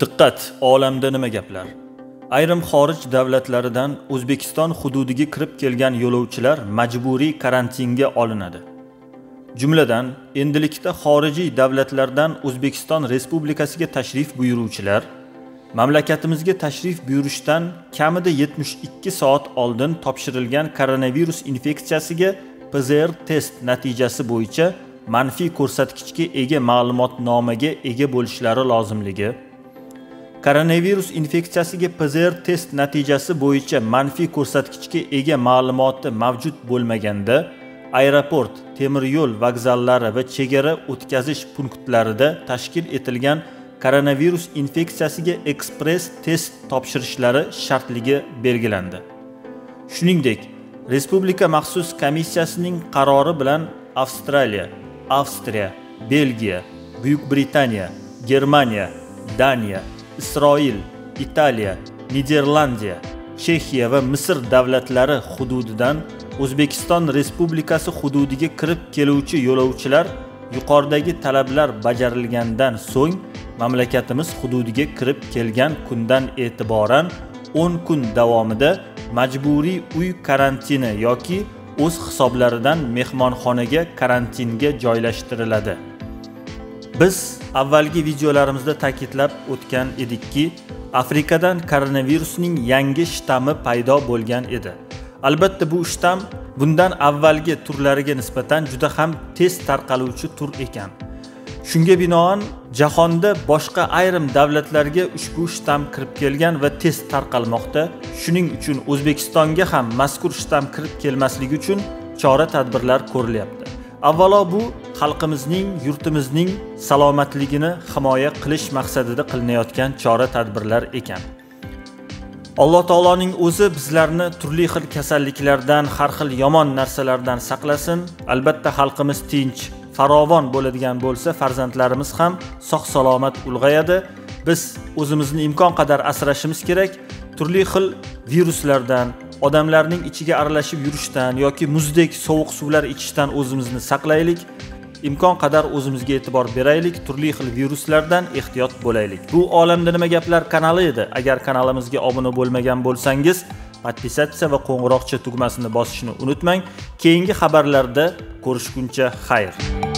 Diqqat, olamda nima gaplar? Ayrim xorij davlatlaridan O'zbekiston hududiga kirib kelgan yo'lovchilar majburiy karantinga olinadi. Jumladan, endilikda xorijiy davlatlardan O'zbekiston Respublikasiga tashrif buyuruvchilar mamlakatimizga tashrif buyurishdan kamida 72 soat oldin topshirilgan koronavirus infeksiyasiga PCR test natijasi bo'yicha manfiy ko'rsatkichga ega ma'lumotnomaga ega bo'lishlari lozimligi koronavirus infeksiyasiga pcr test natijasi bo'yicha manfiy ko'rsatkichga ega ma'lumoti mavjud bo'lmaganda aeroport temir yo'l vokzallari va chegara o'tkazish punktlarida tashkil etilgan koronavirus infeksiyasiga ekspress test topshirishlari shartligi belgilandi. Shuningdek respublika maxsus komissiyasining qarori bilan avstraliya avstriya belgiya buyuk britaniya germaniya daniya isroil italiya niderlandiya chexiya va misr davlatlari hududidan o'zbekiston respublikasi hududiga kirib keluvchi yo'lovchilar yuqoridagi talablar bajarilgandan so'ng mamlakatimiz hududiga kirib kelgan kundan e'tiboran 10 kun davomida majburiy uy karantini yoki o'z hisoblaridan mehmonxonaga karantinga joylashtiriladi. Biz avvalgi videolarimizda ta'kidlab o'tgan edikki afrikadan koronavirusning yangi shtammi paydo bo'lgan edi. Albatta bu shtamm bundan avvalgi turlariga nisbatan juda ham tez tarqaluvchi tur ekan. Shunga binoan jahonda boshqa ayrim davlatlarga ushbu shtamm kirib kelgan va tez tarqalmoqda. Shuning uchun o'zbekistonga ham mazkur shtamm kirib kelmasligi uchun chora tadbirlar ko'rilyapti. Avvalo bu xalqimizning yurtimizning salomatligini himoya qilish maqsadida qilinayotgan chora tadbirlar ekan. Alloh taoloning o'zi bizlarni turli xil kasalliklardan har xil yomon narsalardan saqlasin. Albatta xalqimiz tinch farovon bo'ladigan bo'lsa farzandlarimiz ham sog' salomat ulg'ayadi. Biz o'zimizni imkon qadar asrashimiz kerak. Turli xil viruslardan odamlarning ichiga aralashib yurishdan yoki muzdek sovuq suvlar ichishdan o'zimizni saqlaylik. Imkon qadar o'zimizga e'tibor beraylik turli xil viruslardan ehtiyot bo'laylik. Bu olamda nima gaplar kanali edi? Agar kanalimizga obuna bo'lmagan bo'lsangiz podpisatsiya va qo'ng'iroqcha tugmasini bosishni unutmang. Keyingi xabarlarda ko'rishguncha xayr.